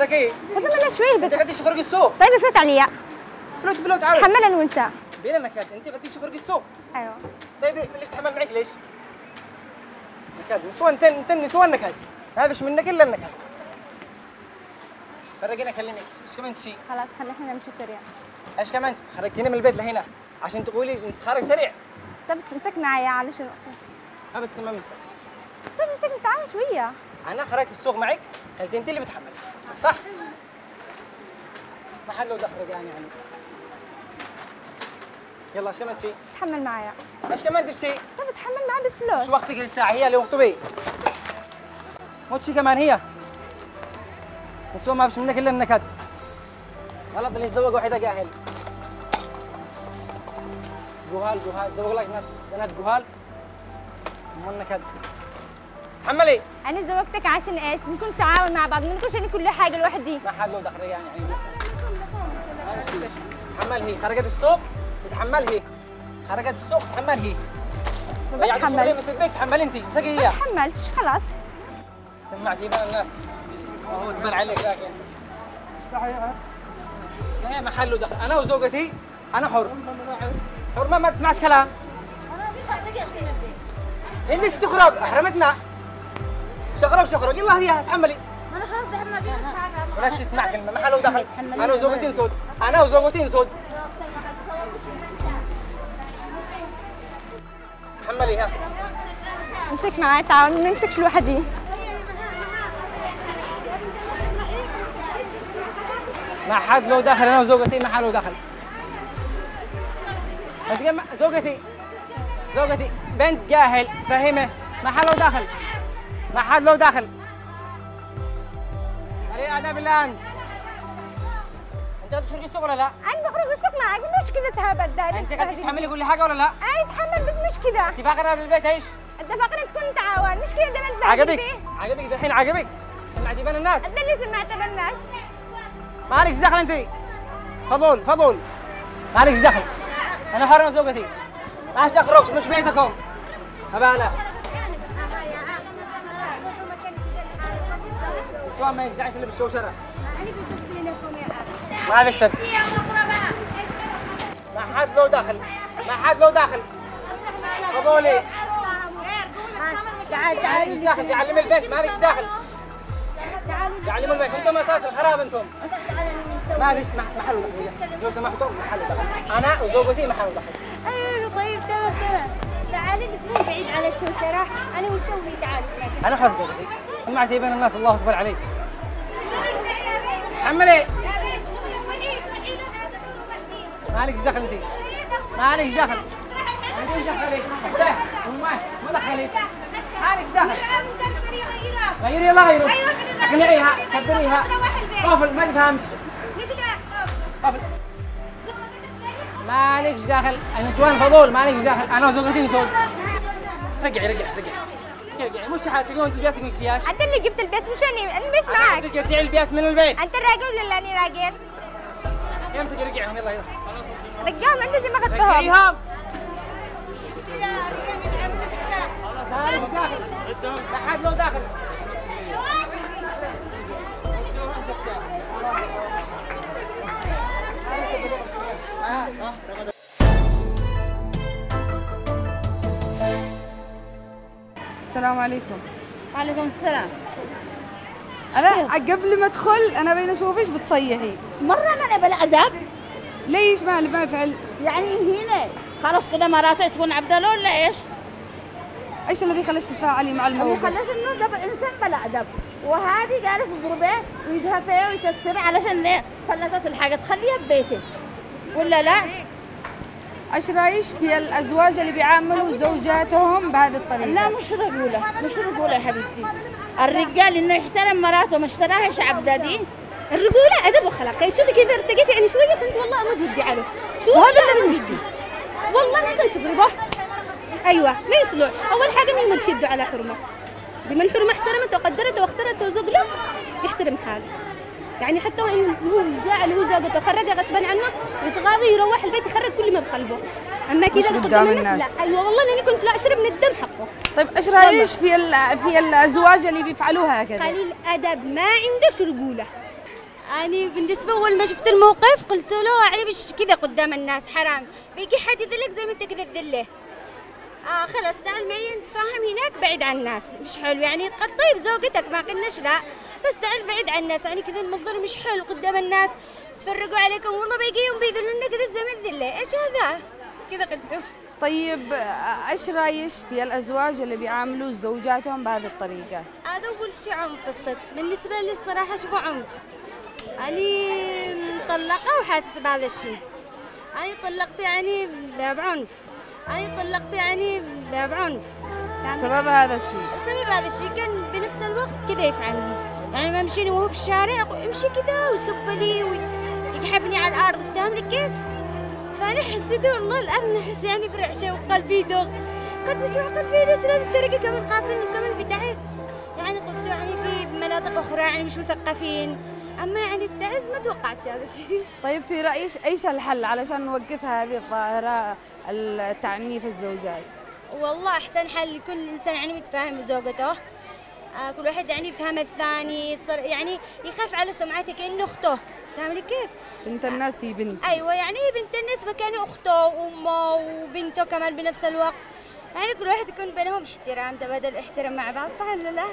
نفسك إيه؟ خذ منها شوي انت بت... قاعد تخرج السوق؟ طيب افلت عليا. فلوت فلوت تعال تحمل أنا وأنت. بين النكد أنت قاعد تخرج السوق. أيوه. طيب ليش تحمل معك ليش؟ نكد. نسوان تن تن نسوان نكد. هذا مش منك إلا النكد. فرقينا أكلمك. إيش كمان شيء؟ خلاص خلينا إحنا نمشي سريع. إيش كمان؟ خرجتيني من البيت لهنا. عشان تقولي أنت خارج سريع. طب تمسك معي علشان ها بس ما مسك طيب امسكني تعال شوية. أنا خرجت السوق معك. قلت أنت اللي بتحمل. صح؟ ما حد له دخل يعني يعني يلا كمان شيء؟ تحمل معي. إيش كمان تشتي؟ طب تحمل معي بفلوس. وقتك الساعة هي اللي مكتوبة مو شي كمان هي؟ بس هو ما فيش منك إلا النكد. غلط اللي يتزوج واحدة جاهل. جهال جهال. زوج لك ناس بنات جهال. مو النكد. حملي أنا زوجتك عشان إيش؟ نكون تعاون مع بعض ما نكونش أنا كل حاجة لوحدي. ما حد له دخل يعني. يعني تحمل هي خرجت السوق؟ تتحمل هي خرجت السوق؟ تحمل هي ما يعني بتحملش. بس البيت؟ تحمل أنت. مسكي ما هي تحملتش خلاص. سمعتي بين الناس. هو كبر عليك لكن ما هي محله دخل. أنا وزوجتي أنا حر. حر ما, ما تسمعش كلام. هي ليش تخرج؟ أحرمتنا. شخرج شخرج يلا هي تحملي. أنا خلاص دحين ما فيش حاجة. بلاش يسمع كلمة. محله دخل. أنا وزوجتي نسود أنا وزوجتي نسود تحملي ها. امسك معي تعاون ما نمسكش لوحدي. ما حد له دخل. أنا وزوجتي ما حد له دخل. بس زوجتي. زوجتي. بنت جاهل. فهمه ما حد له دخل. ما حد له دخل. علي ادب الآن؟ أنت تسرقي السوق ولا لا؟ أنا بخرج السوق معك مش كذا تهبل ده أنت قاعد تتحملي كل حاجة ولا لا؟ أنا اتحمل بس مش كذا. اتفاقنا بالبيت إيش؟ اتفقنا تكون تعاون مش كذا ده انت عجبك؟ عجبك الحين عجبك؟ سمعتي بين الناس. ده اللي سمعته للناس ما عليك دخل أنت؟ فضول فضول. ما عليك دخل. أنا حر من زوجتي. ما اخرج مش بيتكم. هبالة شو ما ينزعش اللي بالشوشرة. ما في سب ما حد له دخل ما حد له دخل فضولي تعال مالكش دخل تعلم البيت. مالكش دخل تعلموا البيت. أنتم أساس الخراب أنتم. ما فيش مح- محل دخل. لو سمحتوا محل دخل. أنا وزوجتي محل دخل. أيوه طيب تمام تمام. تعالي نكون بعيد على الشوشرة. أنا وتومي تعال. أنا حر زوجتي. سمعتي بين الناس. الله أكبر عليك. حملي مالكش دخل انت مالكش دخل مالكش دخل امه ما مالكش دخل غيري يلا غيري اقنعيها كبريها. ما تفهمش. قفل مالكش دخل النسوان فضول. مالكش دخل أنا وزوجتي نسول رجعي رجعي رجعي. مش حاسبين وانت بياسك من اكتياش أنت اللي جبت البيس مش أنا أنا البيس معك تجزعي البياس من البيت. أنت الراجل ولا أنا راجل؟ امسكي رجعيهم يلا يلا. رجعهم أنت زي ما اخذتهم رجعيهم كذا الرجال بيتعاملوا في الشارع مالك داخل. ما حد له داخل. السلام عليكم. وعليكم السلام. أنا قبل ما أدخل أنا بين أشوف إيش بتصيحي. مرة ما بلا أدب. ليش ما ما فعل؟ يعني هنا. خلاص كده مراته تكون عبدالله ولا إيش؟ إيش الذي خلاك تتفاعلي مع الموقف؟ خلاش إنه ده إنسان بلا أدب. وهذه جالس تضربه ويدها فيه ويكسره علشان ليه؟ فلتت الحاجة تخليها ببيته ولا لا؟ إيش رايك في الأزواج اللي بيعاملوا زوجاتهم بهذه الطريقة. لا مش رجوله مش رجوله يا حبيبتي. الرجال إنه يحترم مراته ما اشتراهاش عبده دي الرجولة أدب وخلاق يعني شوفي كيف ارتقيت يعني شوية كنت والله أمد ودي عليه شو هذا اللي بنجدي والله أنا كنت أضربه أيوة ما يصلحش. أول حاجة ما يمدش يده على حرمة. زي ما الحرمة احترمت وقدرت وأخترت وزوج له يحترم حاله. يعني حتى وإن هو زعل هو زوجته خرجها غصبا عنه يتغاضى يروح البيت يخرج كل ما بقلبه. أما كذا مش قدام الناس. لا. أيوة والله لأني كنت لا أشرب من الدم حقه. طيب إيش رأيك في ال- في الأزواج اللي بيفعلوها هكذا؟ قليل أدب ما عندهش رجولة أنا بالنسبة أول ما شفت الموقف قلت له يعني مش كذا قدام الناس حرام. بيجي حد يذلك زي ما أنت كذا تذله آه خلاص تعال معي نتفاهم هناك بعيد عن الناس. مش حلو يعني تقطي بزوجتك ما قلناش لا. بس تعال بعيد عن الناس. يعني كذا المنظر مش حلو قدام الناس. تفرقوا عليكم والله بيجيهم بيذلونا كذا زي ما تذله إيش هذا؟ كذا قلت طيب إيش رايش في الأزواج اللي بيعاملوا زوجاتهم بهذه الطريقة؟ هذا أول شيء عنف الصدق. بالنسبة لي الصراحة أشوفه عنف. أنا مطلقة وحاسة بهذا الشيء. أنا طلقت يعني بعنف أنا طلقت يعني بعنف فهمت؟ سبب هذا الشيء. بسبب هذا الشيء. كان بنفس الوقت كذا يفعلني. يعني ما مشيني وهو بالشارع يمشي كذا ويسب لي ويقحبني على الأرض فاهم كيف؟ فأنا حسيت والله الآن أحس يعني برعشة وقلبي يدق. قد مش في ناس لهذه الدرجة كمان قاسين وكمان بتعز يعني قلت يعني في مناطق أخرى يعني مش مثقفين. أما يعني بتعز ما توقعتش هذا الشيء. طيب في رايش إيش الحل علشان نوقف هذه الظاهرة التعنيف الزوجات؟ والله أحسن حل لكل إنسان يعني متفاهم بزوجته. كل واحد يعني يفهم الثاني يعني يخاف على سمعته كانه أخته فاهم لي كيف؟ بنت الناس هي بنت أيوه يعني هي بنت الناس مكانه أخته وأمه وبنته كمان بنفس الوقت يعني كل واحد يكون بينهم احترام تبادل احترام مع بعض صح ولا لا؟